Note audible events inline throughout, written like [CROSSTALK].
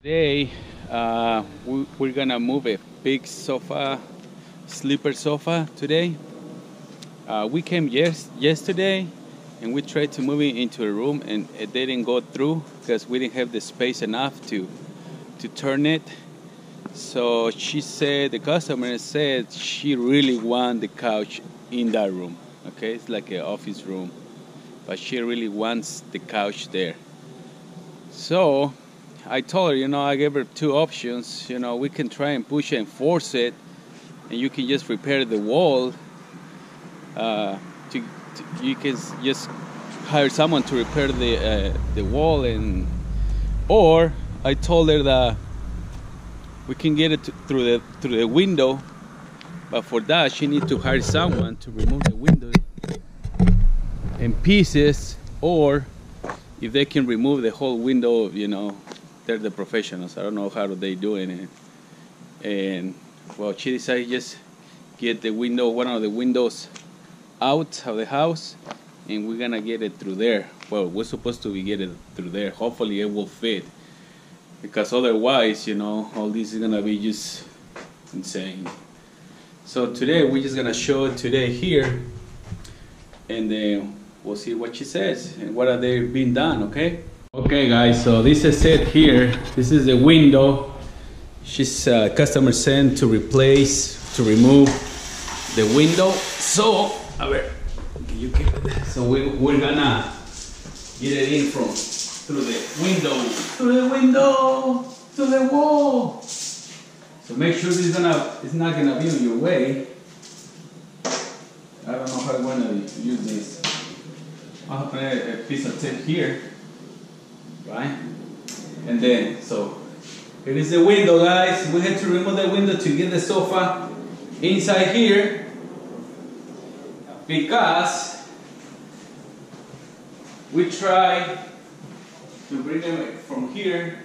Today, uh, we, we're gonna move a big sofa, sleeper sofa today. Uh, we came yes, yesterday and we tried to move it into a room and it didn't go through because we didn't have the space enough to, to turn it. So she said, the customer said she really want the couch in that room. Okay, it's like an office room, but she really wants the couch there. So I told her, you know, I gave her two options. You know, we can try and push and force it, and you can just repair the wall. Uh, to, to, you can just hire someone to repair the uh, the wall, and or I told her that we can get it through the through the window, but for that she needs to hire someone to remove the window in pieces, or if they can remove the whole window, you know, they're the professionals. I don't know how they doing it. And well, she decided just get the window, one of the windows out of the house, and we're gonna get it through there. Well, we're supposed to be getting it through there. Hopefully, it will fit. Because otherwise, you know, all this is gonna be just insane. So today we're just gonna show it today here, and then we'll see what she says and what are they being done. Okay. Okay guys, so this is it here. This is the window. She's uh, customer sent to replace, to remove the window. So, a ver, you keep it. So we, we're gonna get it in from through the window, through the window, to the wall. So make sure this is gonna, it's not gonna be in your way. I don't know how I'm gonna use this. I'll put a piece of tape here right? And then, so here is the window, guys. We had to remove the window to get the sofa inside here because we tried to bring them from here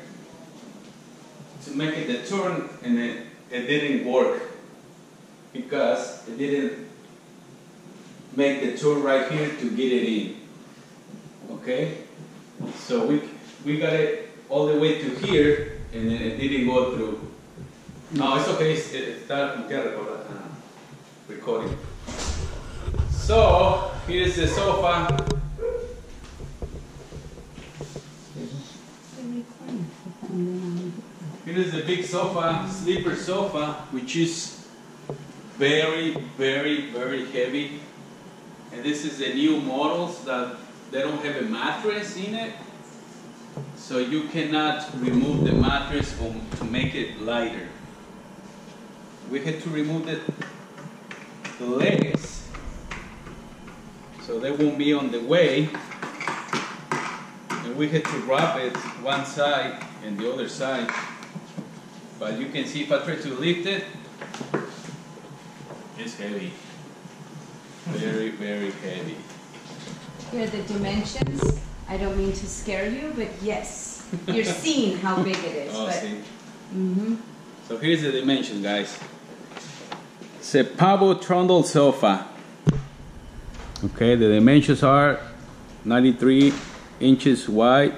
to make it the turn and it, it didn't work because it didn't make the turn right here to get it in okay so we we got it all the way to here, and then it didn't go through. No, it's okay. It's, está uh, recording. So here's the sofa. Here's the big sofa, sleeper sofa, which is very, very, very heavy. And this is the new models that they don't have a mattress in it. So you cannot remove the mattress um, to make it lighter. We had to remove the, the legs so they won't be on the way. And we had to wrap it one side and the other side. But you can see if I try to lift it, it's heavy. Very, very heavy. Here are the dimensions. I don't mean to scare you, but yes, you're seeing how big it is. [LAUGHS] Oh, but, see. Mm-hmm. So here's the dimensions, guys. It's a Pavo trundle sofa. Okay, the dimensions are 93 inches wide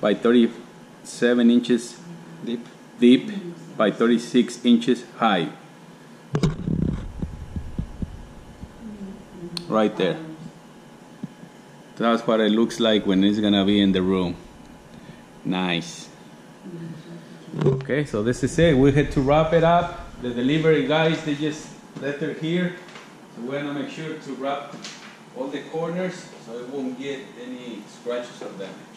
by 37 inches deep, deep by 36 inches high. Right there. That's what it looks like when it's gonna be in the room. Nice. Okay, so this is it. We had to wrap it up. The delivery guys, they just left it here. So we're gonna make sure to wrap all the corners so it won't get any scratches or damage.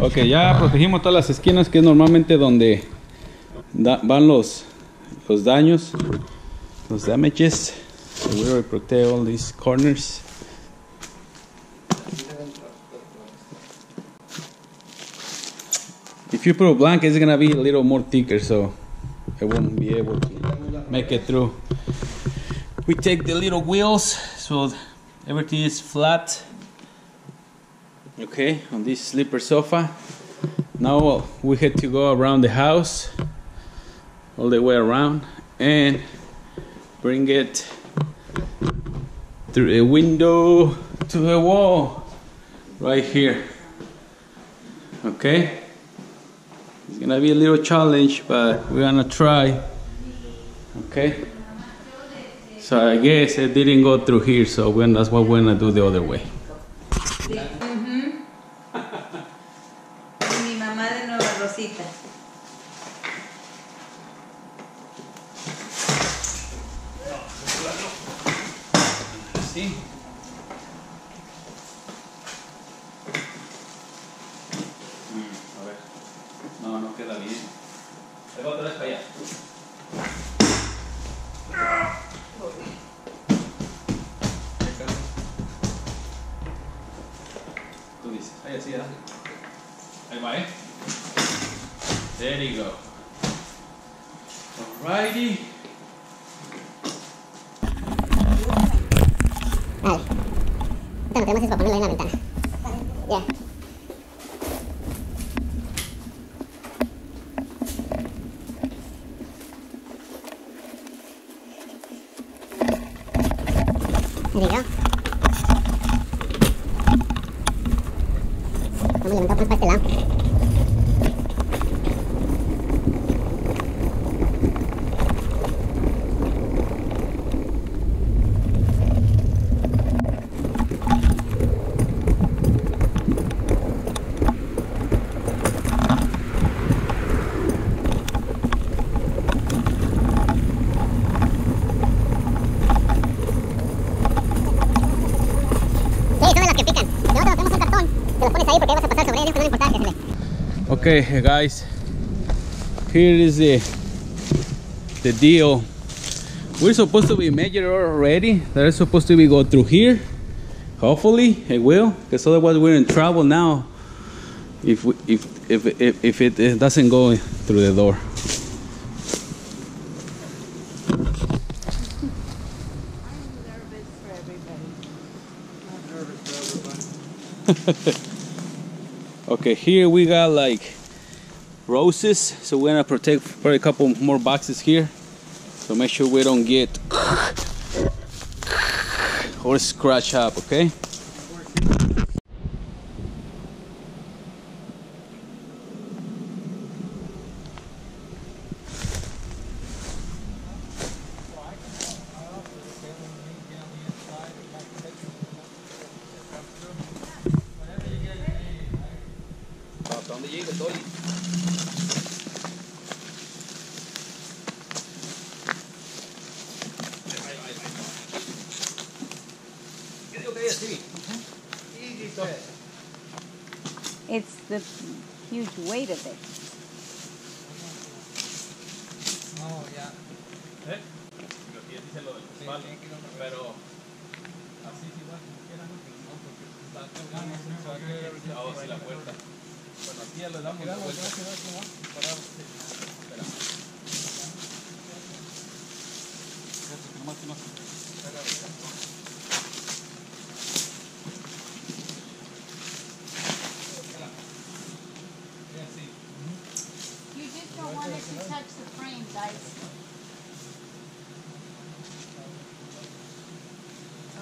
Ok, ya protegimos todas las esquinas que es normalmente donde van los, los daños, los damages. So we will protect all these corners. If you put a blanket, it's gonna be a little more thicker, so it won't be able to make it through. We take the little wheels, so everything is flat. Okay, on this sleeper sofa. Now we had to go around the house, all the way around, and bring it through a window to the wall right here. Okay, it's gonna be a little challenge, but we're gonna try. Okay, so I guess it didn't go through here, so when that's what we're gonna do the other way. Mm-hmm. A ver. No, no queda bien. Se va otra vez para allá. Tú dices, ahí así, ¿verdad? Ahí va, ¿eh? There you go. Alrighty. Esto lo tenemos es para ponerlo ahí en la ventana. Ya. There you go. Vamos a levantar más este lado. Sí, son de las que pican. Nosotros tenemos un cartón. Te lo pones ahí porque vas a pasar sobre ellos, no importa que se le... Okay, guys, here is the the deal. We're supposed to be measured already. They're supposed to be go through here. Hopefully, it will, because otherwise we're in trouble now. If we, if if if, if it, it doesn't go through the door. [LAUGHS] Okay, here we got like roses, so we're gonna protect for a couple more boxes here. So make sure we don't get or scratch up, okay? The huge weight of it. ¿Eh? Lo que dice lo del respaldo, pero así es igual como quieran, ¿no? Porque está colgando, se va a caer oh, sí, la puerta. Bueno, aquí ya le damos la vuelta. Espera. Fíjate que nomás que no-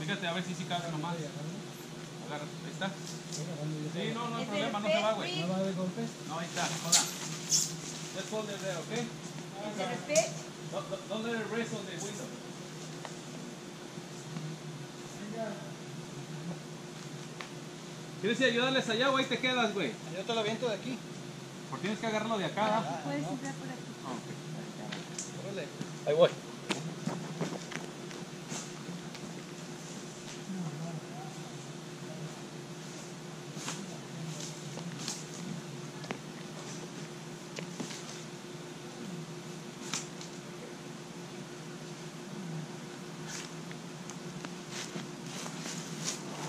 Fíjate a ver si sí cabe nomás. Agarra, ahí está. Sí, no, no hay problema, no se va, güey. Reed? No, ahí está, hold on. Let's hold it there, okay? Is it a fit? Don't, don't- don't let it rest on the window. ¿Quieres ir ayudarles allá o ahí te quedas, güey? Yo te lo aviento de aquí. Porque tienes que agarrarlo de acá, ¿verdad? Puedes entrar por aquí. Ah, ok. Órale. Ahí voy.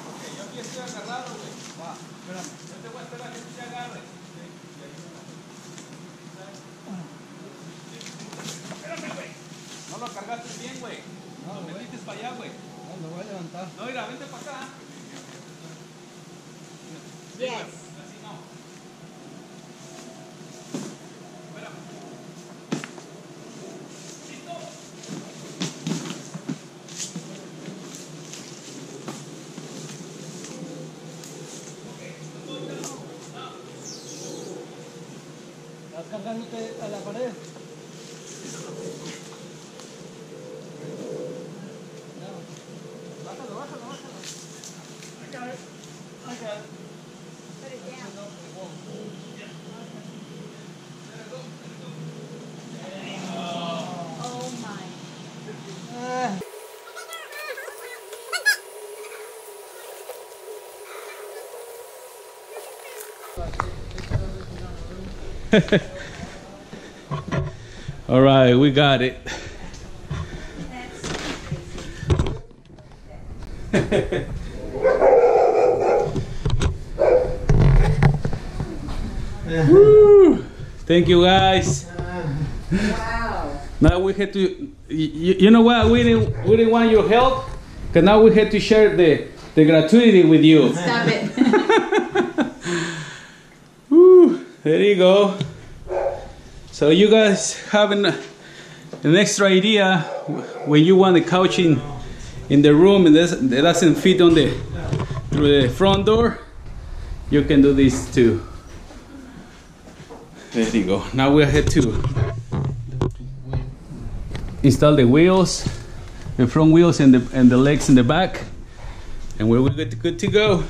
Ok, yo aquí estoy agarrado, güey. Va, espérame. Yo te voy a esperar que tú te agarres. Sí, y ahí está. Bien, güey. Lo metiste para allá, güey. No, lo voy a levantar. No, mira, vente para acá. Yes. Así no. Espera. ¿Estás cargándote a la pared? [LAUGHS] All right, we got it. [LAUGHS] Woo! Thank you guys. Wow. Now we had to, you, you know what? We didn't, we didn't want your help, because now we had to share the, the gratuity with you. Stop it. [LAUGHS] There you go. So you guys have an, an extra idea when you want the couch in, in the room and that doesn't fit on the through the front door, you can do this too. There you go. Now we're have to install the wheels, the front wheels and the and the legs in the back, and we're good good to go.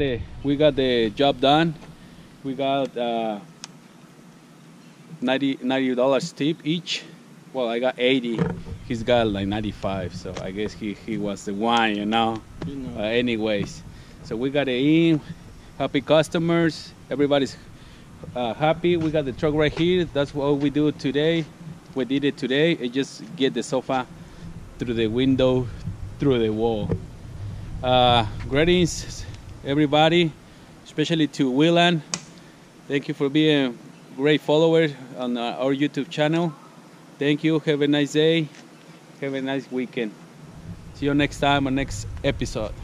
It. We got the job done. We got uh, 90 dollars tip each. Well, I got 80. He's got like 95, so I guess he, he was the one, you know. You know. Uh, anyways, so we got it in. Happy customers. Everybody's uh, happy. We got the truck right here. That's what we do today. We did it today. It just get the sofa through the window, through the wall. Uh, greetings, everybody, especially to Willan. Thank you for being a great follower on uh, our YouTube channel. Thank you. Have a nice day. Have a nice weekend. See you next time on next episode.